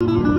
you.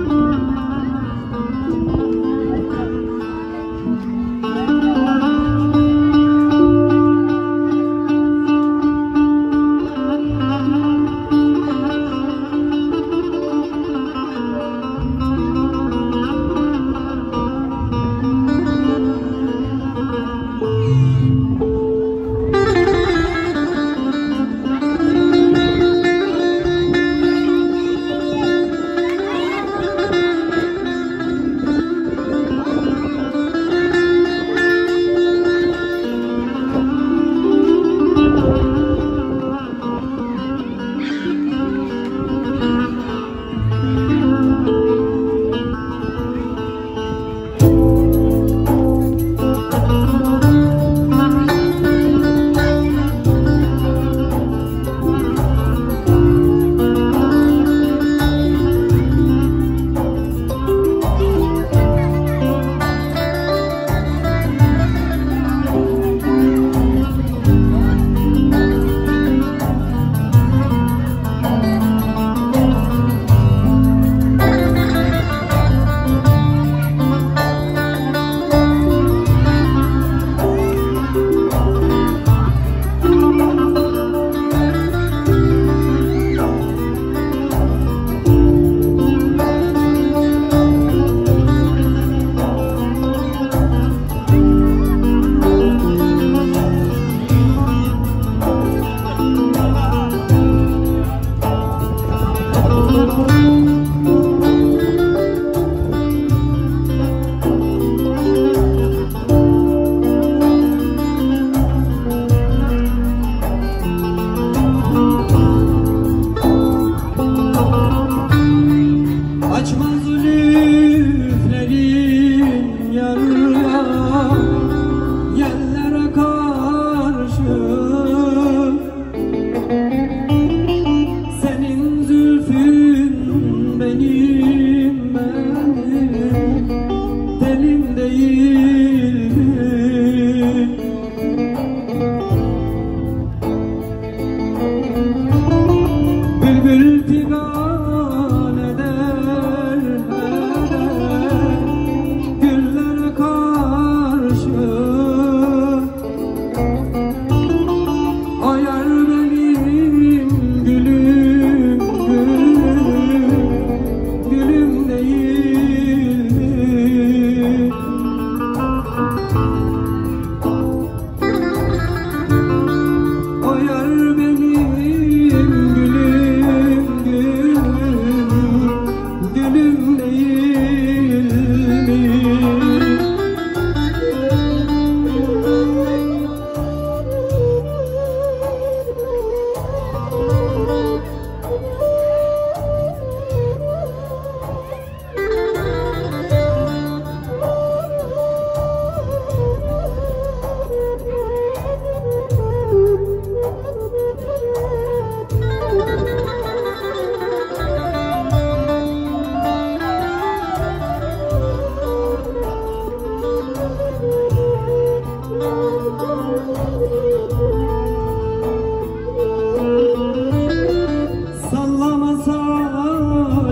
Mi?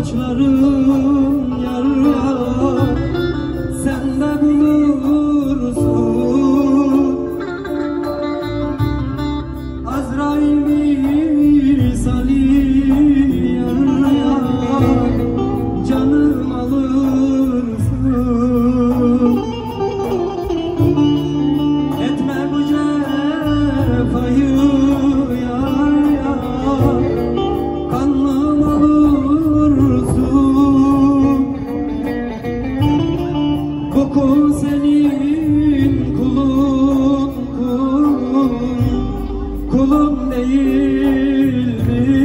Saçlarım kulum değil mi?